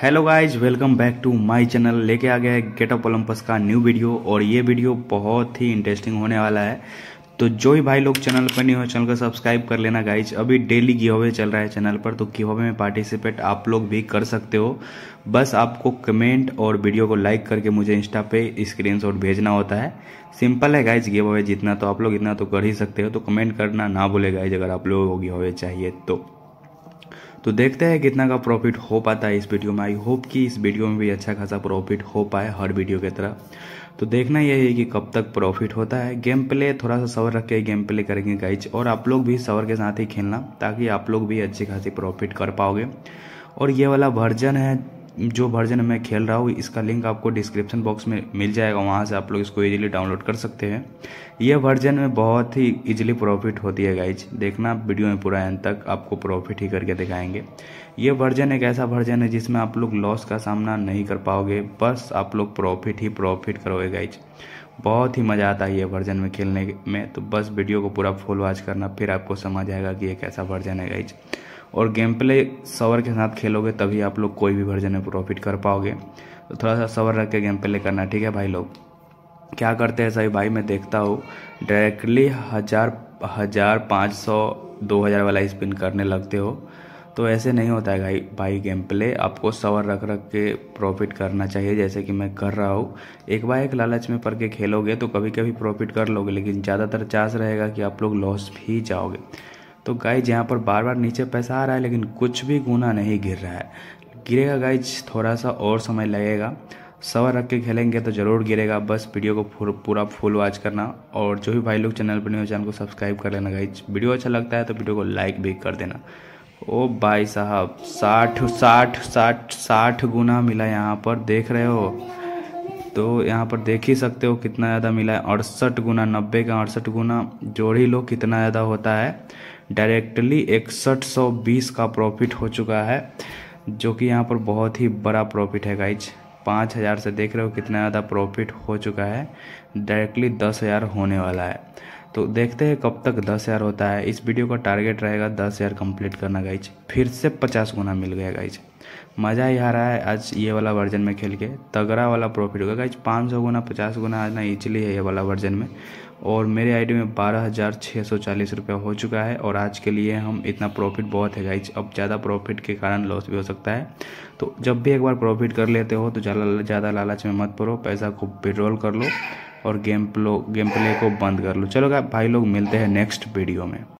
Hello guys welcome back to my channel लेके आ गया है गेट अप ओलंपस का न्यू वीडियो और ये वीडियो बहुत ही इंटरेस्टिंग होने वाला है। तो जो ही भाई लोग चैनल पर नहीं हो चैनल को सब्सक्राइब कर लेना गाइज़ अभी डेली गिव चल रहा है चैनल पर तो गिव में पार्टिसिपेट आप लोग भी कर सकते हो। बस आपको कमेंट और वीडियो को लाइक करके मुझे इंस्टा पे स्क्रीनशॉट भेजना होता है। सिंपल है गाइज़ गिव अवे जितना तो आप लोग इतना तो कर ही सकते हो। तो कमेंट करना ना भूले गाइज़ अगर आप लोगों को गिव अवे चाहिए तो। तो देखते हैं कितना का प्रॉफिट हो पाता है इस वीडियो में। आई होप कि इस वीडियो में भी अच्छा खासा प्रॉफिट हो पाए हर वीडियो की तरह। तो देखना यही है कि कब तक प्रॉफिट होता है। गेम प्ले थोड़ा सा सवर रख के गेम प्ले करेंगे गाइज़ और आप लोग भी सवर के साथ ही खेलना, ताकि आप लोग भी अच्छी खासी प्रॉफिट कर पाओगे। और ये वाला वर्जन है जो वर्जन मैं खेल रहा हूँ, इसका लिंक आपको डिस्क्रिप्शन बॉक्स में मिल जाएगा, वहाँ से आप लोग इसको इजीली डाउनलोड कर सकते हैं। यह वर्जन में बहुत ही इजीली प्रॉफिट होती है गाइज़ देखना वीडियो में पूरा एंड तक आपको प्रॉफिट ही करके दिखाएँगे। यह वर्जन एक ऐसा वर्जन है जिसमें आप लोग लॉस का सामना नहीं कर पाओगे, बस आप लोग प्रॉफिट ही प्रॉफिट करोगे गाइज़ बहुत ही मज़ा आता है ये वर्जन में खेलने में। तो बस वीडियो को पूरा फुल वॉच करना, फिर आपको समझ आएगा कि ये कैसा वर्जन है गाइज़ और गेम प्ले सवर के साथ खेलोगे, तभी आप लोग कोई भी वर्जन में प्रॉफिट कर पाओगे। तो थोड़ा सा सवर रख के गेम प्ले करना, ठीक है भाई लोग? क्या करते हैं सही भाई? मैं देखता हूँ। डायरेक्टली हज़ार हज़ार पाँच सौ, दो हज़ार वाला स्पिन करने लगते हो। तो ऐसे नहीं होता है भाई भाई गेम प्ले आपको सवर रख रख के प्रॉफिट करना चाहिए, जैसे कि मैं कर रहा हूँ। एक बार एक लालच में पढ़ के खेलोगे तो कभी कभी प्रॉफिट कर लोगे, लेकिन ज़्यादातर चांस रहेगा कि आप लोग लॉस भी जाओगे। तो गाइज़ यहाँ पर बार बार नीचे पैसा आ रहा है, लेकिन कुछ भी गुना नहीं गिर रहा है। गिरेगा गाइज़ थोड़ा सा और समय लगेगा। सवा रख के खेलेंगे तो ज़रूर गिरेगा। बस वीडियो को पूरा फुल वॉच करना। और जो भी भाई लोग चैनल पर नहीं हो चैनल को सब्सक्राइब कर लेना गाइज़ वीडियो अच्छा लगता है तो वीडियो को लाइक भी कर देना। ओ भाई साहब, साठ साठ साठ साठ गुना मिला यहाँ पर, देख रहे हो? तो यहाँ पर देख ही सकते हो कितना ज़्यादा मिला है। अड़सठ गुना, नब्बे का अड़सठ गुना, जोड़ ही लो, कितना ज़्यादा होता है। डायरेक्टली इकसठ सौ बीस का प्रॉफिट हो चुका है, जो कि यहाँ पर बहुत ही बड़ा प्रॉफिट है गाइज़ पाँच हज़ार से देख रहे हो कितना ज़्यादा प्रॉफिट हो चुका है। डायरेक्टली दस हज़ार होने वाला है। तो देखते हैं कब तक दस हज़ार होता है। इस वीडियो का टारगेट रहेगा दस हज़ार कंप्लीट करना, गाइज़। फिर से पचास गुना मिल गया, गाइज़। मज़ा ही आ रहा है आज ये वाला वर्जन में खेल के। तगड़ा वाला प्रॉफिट होगा, गाइज़। पाँच सौ गुना, पचास गुना आना ईजिली है ये वाला वर्जन में। और मेरे आईडी में बारह हज़ार छः सौ चालीस रुपया हो चुका है और आज के लिए हम इतना प्रॉफिट बहुत है, गाइज़। अब ज़्यादा प्रॉफिट के कारण लॉस भी हो सकता है। तो जब भी एक बार प्रॉफिट कर लेते हो तो ज़्यादा ज़्यादा लालच में मत पड़ो, पैसा को विड्रॉल कर लो। और गेम प्लो गेम प्ले को बंद कर लो। चलो भाई लोग मिलते हैं नेक्स्ट वीडियो में।